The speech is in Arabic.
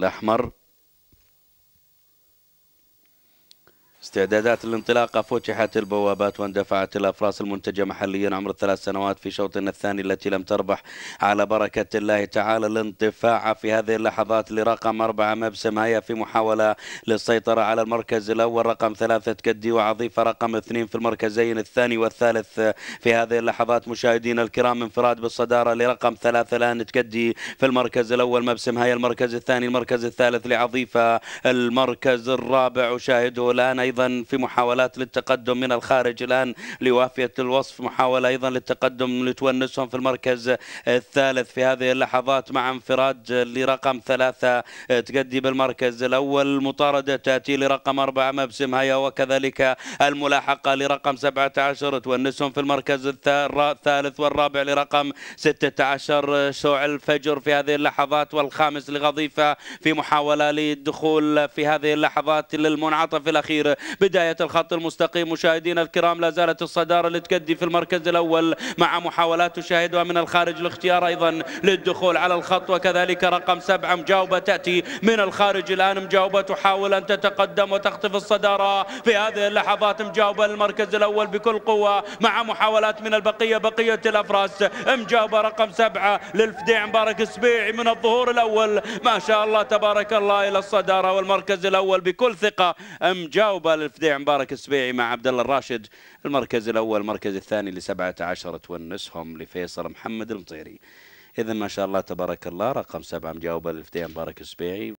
الأحمر استعدادات الانطلاقة فتحت البوابات واندفعت الأفراس المنتجة محليا عمر الثلاث سنوات في شوطنا الثاني التي لم تربح على بركة الله تعالى. الانطفاع في هذه اللحظات لرقم أربعة مبسم هيا في محاولة للسيطرة على المركز الأول. رقم ثلاثة كدي وعظيفة رقم اثنين في المركزين الثاني والثالث في هذه اللحظات. مشاهدينا الكرام انفراد بالصدارة لرقم ثلاثة الآن تكدي في المركز الأول مبسم هيا. المركز الثاني المركز الثالث لعظيفة المركز الرابع. أشاهده الآن أيضا في محاولات للتقدم من الخارج الآن لوافية الوصف محاولة أيضا للتقدم لتونسهم في المركز الثالث. في هذه اللحظات مع انفراد لرقم ثلاثة تقدي بالمركز الأول مطاردة تأتي لرقم أربعة مبسم هيا وكذلك الملاحقة لرقم سبعة عشر تونسهم في المركز الثالث والرابع لرقم ستة عشر شوع الفجر. في هذه اللحظات والخامس لغضيفة في محاولة للدخول في هذه اللحظات للمنعطف الأخير بداية الخط المستقيم. مشاهدينا الكرام لا زالت الصدارة لتكدي في المركز الأول مع محاولات تشاهدها من الخارج الاختيار أيضا للدخول على الخط. وكذلك رقم سبعة مجاوبة تأتي من الخارج. الآن مجاوبة تحاول أن تتقدم وتخطف الصدارة في هذه اللحظات. مجاوبة للمركز الأول بكل قوة مع محاولات من البقية بقية الأفراس. مجاوبة رقم سبعة للفديع مبارك السبيعي من الظهور الأول. ما شاء الله تبارك الله إلى الصدارة والمركز الأول بكل ثقة. مجاوبة للفديع مبارك السبيعي مع عبد الله الراشد. المركز الأول المركز الثاني لسبعة عشر تونسهم لفيصل محمد المطيري. إذا ما شاء الله تبارك الله رقم سبعة مجاوبة للفديع مبارك السبيعي